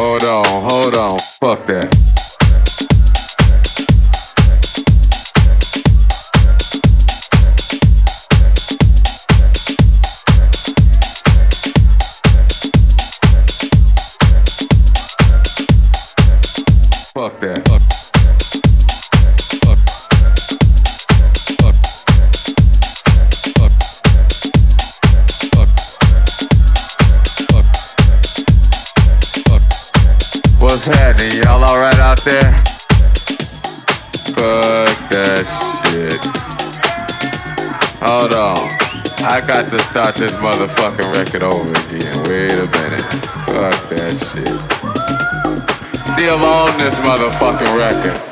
Hold on, hold on, fuck that. Y'all alright out there? Fuck that shit. Hold on. I got to start this motherfucking record over again. Wait a minute. Fuck that shit. Still on this motherfucking record.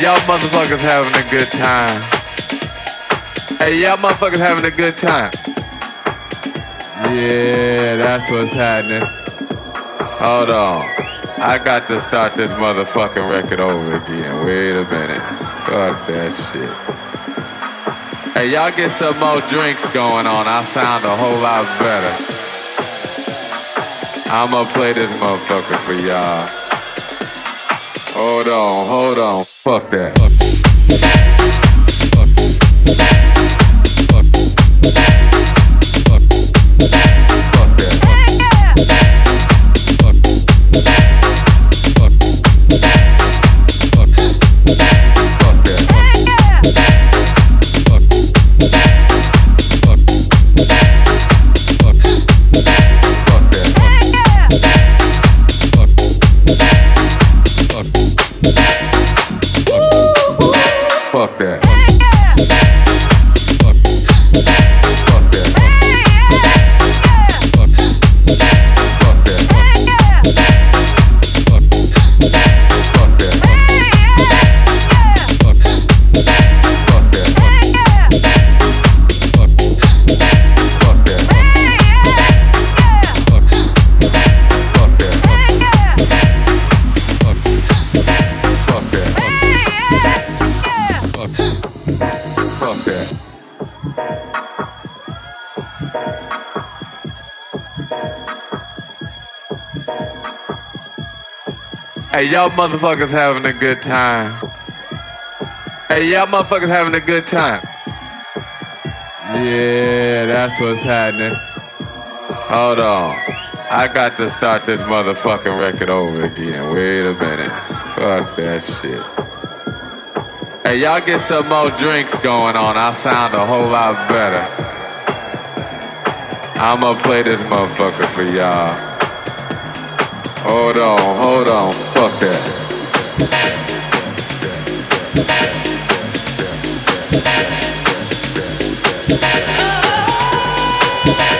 Y'all motherfuckers having a good time. Hey, y'all motherfuckers having a good time. Yeah, that's what's happening. Hold on. I got to start this motherfucking record over again. Wait a minute. Fuck that shit. Hey, y'all get some more drinks going on. I sound a whole lot better. I'ma play this motherfucker for y'all. Hold on, hold on. Fuck that. Fuck. Fuck. Fuck that. Hey, y'all motherfuckers having a good time. Hey, y'all motherfuckers having a good time. Yeah, that's what's happening. Hold on. I got to start this motherfucking record over again. Wait a minute. Fuck that shit. Hey, y'all get some more drinks going on. I sound a whole lot better. I'ma play this motherfucker for y'all. Hold on, hold on. Fuck that. Oh,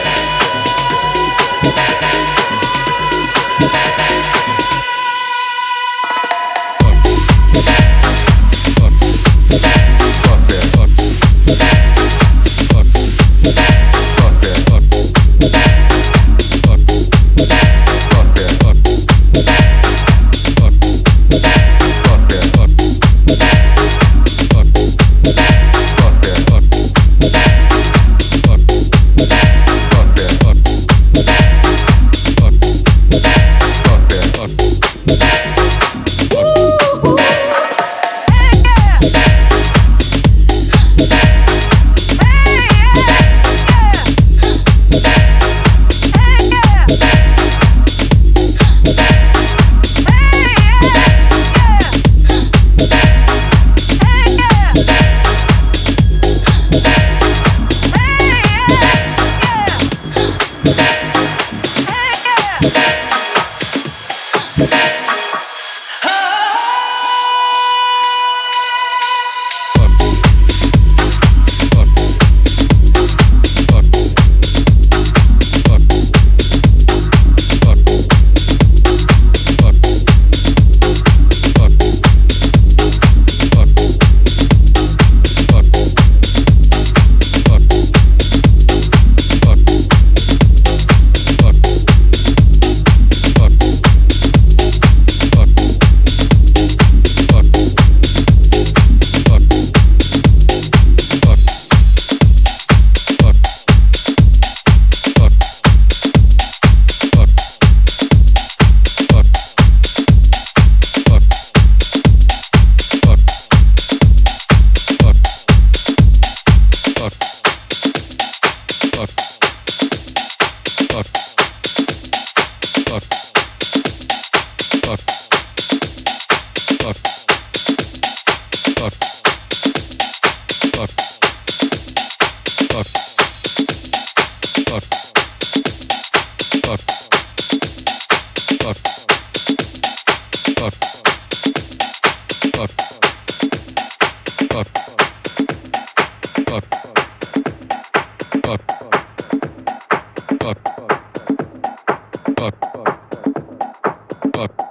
fuck.